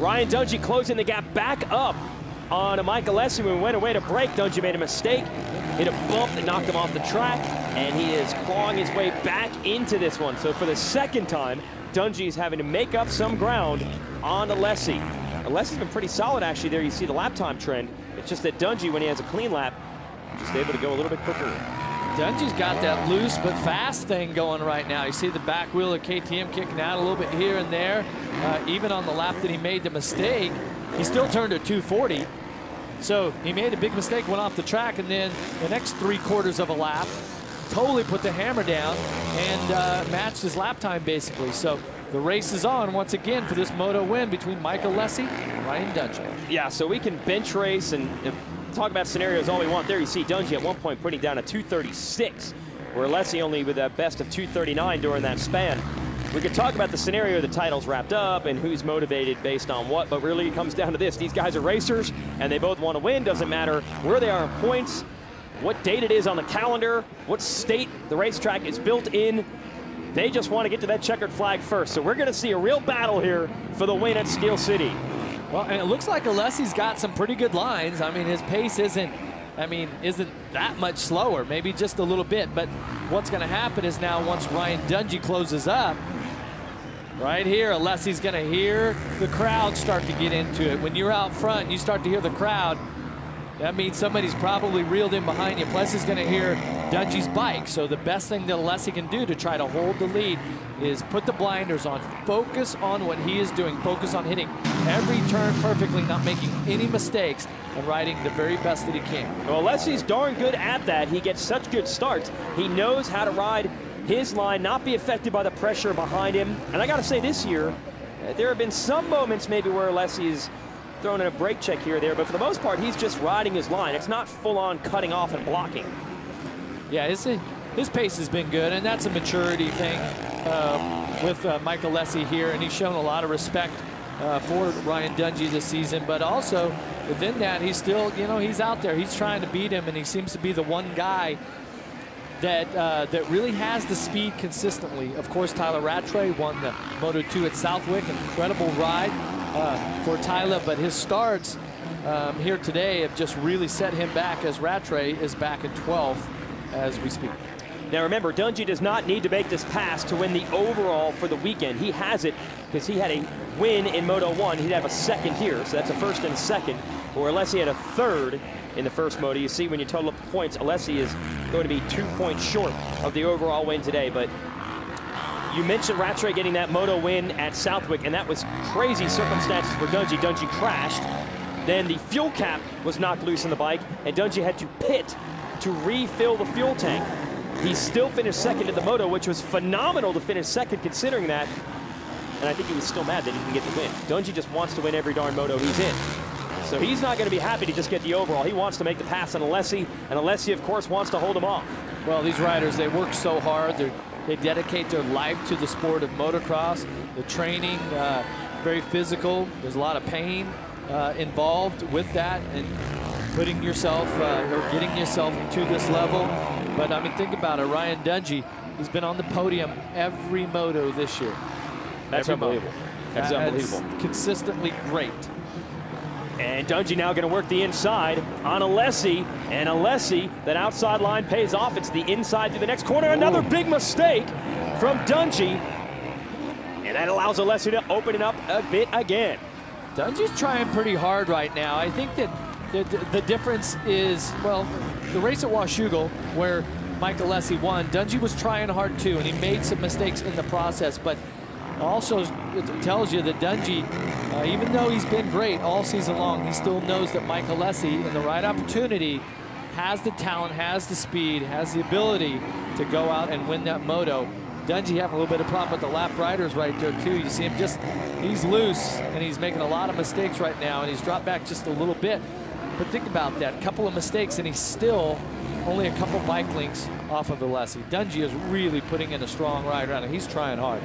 Ryan Dungey closing the gap back up on Mike Alessi when we went away to break. Dungey made a mistake, hit a bump that knocked him off the track, and he is clawing his way back into this one. So for the second time, Dungey is having to make up some ground on Alessi. Alessi's been pretty solid actually there. You see the lap time trend. It's just that Dungey, when he has a clean lap, just able to go a little bit quicker. Dungey's got that loose but fast thing going right now. You see the back wheel of KTM kicking out a little bit here and there. Uh, even on the lap that he made the mistake, he still turned at 240. So he made a big mistake, went off the track, and then the next three quarters of a lap, totally put the hammer down and uh, matched his lap time basically. So the race is on once again for this moto win between Michael Alessi and Ryan Dungey. Yeah, so we can bench race and talk about scenarios all we want. There you see Dungey at one point putting down a 236, where Alessi only with a best of 239 during that span. We could talk about the scenario the title's wrapped up and who's motivated based on what, but really it comes down to this. These guys are racers, and they both want to win. Doesn't matter where they are in points, what date it is on the calendar, what state the racetrack is built in. They just want to get to that checkered flag first. So we're going to see a real battle here for the win at Steel City. Well, and it looks like Alessi's got some pretty good lines. I mean, his pace isn't, I mean, isn't that much slower, maybe just a little bit. But what's going to happen is now once Ryan Dungey closes up, right here, Alessi's going to hear the crowd start to get into it. When you're out front, you start to hear the crowd, that means somebody's probably reeled in behind you. Plus, he's going to hear Dungey's bike. So the best thing that Alessi can do to try to hold the lead is put the blinders on. Focus on what he is doing. Focus on hitting every turn perfectly, not making any mistakes, and riding the very best that he can. Well, Alessi's darn good at that. He gets such good starts. He knows how to ride his line, not be affected by the pressure behind him. And I got to say, this year, there have been some moments maybe where Alessi is throwing in a brake check here or there, but for the most part, he's just riding his line. It's not full-on cutting off and blocking. Yeah, his, his pace has been good, and that's a maturity thing uh, with uh, Michael Alessi here, and he's shown a lot of respect uh, for Ryan Dungey this season, but also within that, he's still, you know, he's out there. He's trying to beat him, and he seems to be the one guy that uh, that really has the speed consistently. Of course, Tyla Rattray won the Moto2 at Southwick, incredible ride uh, for Tyla, but his starts um, here today have just really set him back as Rattray is back in 12th as we speak. Now remember, Dungey does not need to make this pass to win the overall for the weekend. He has it because he had a win in Moto 1. He'd have a second here, so that's a first and a second. Or unless he had a third in the first moto. You see when you total up the points, Alessi is going to be two points short of the overall win today. But you mentioned Rattray getting that moto win at Southwick, and that was crazy circumstances for Dungey. Dungey crashed. Then the fuel cap was knocked loose in the bike, and Dungey had to pit to refill the fuel tank. He still finished second at the moto, which was phenomenal to finish second considering that. And I think he was still mad that he didn't get the win. Dungey just wants to win every darn moto he's in. So he's not going to be happy to just get the overall. He wants to make the pass on Alessi, and Alessi, of course, wants to hold him off. Well, these riders, they work so hard. They're, they dedicate their life to the sport of motocross. The training, uh, very physical. There's a lot of pain uh, involved with that and putting yourself uh, or getting yourself to this level. But, I mean, think about it. Ryan Dungey, he's been on the podium every moto this year. That's every unbelievable. Moto. That's unbelievable. consistently great. And Dungey now going to work the inside on Alessi. And Alessi, that outside line pays off. It's the inside to the next corner. Another big mistake from Dungey. And that allows Alessi to open it up a bit again. Dungey's trying pretty hard right now. I think that the, the difference is, well, the race at Washougal, where Mike Alessi won, Dungey was trying hard too, and he made some mistakes in the process. But also tells you that Dungey, uh, even though he's been great all season long, he still knows that Mike Alessi, in the right opportunity, has the talent, has the speed, has the ability to go out and win that moto. Dungey having a little bit of problem with the lap riders right there too. You see him just, he's loose and he's making a lot of mistakes right now and he's dropped back just a little bit. But think about that, a couple of mistakes and he's still only a couple bike links off of Alessi. Dungey is really putting in a strong ride around and he's trying hard.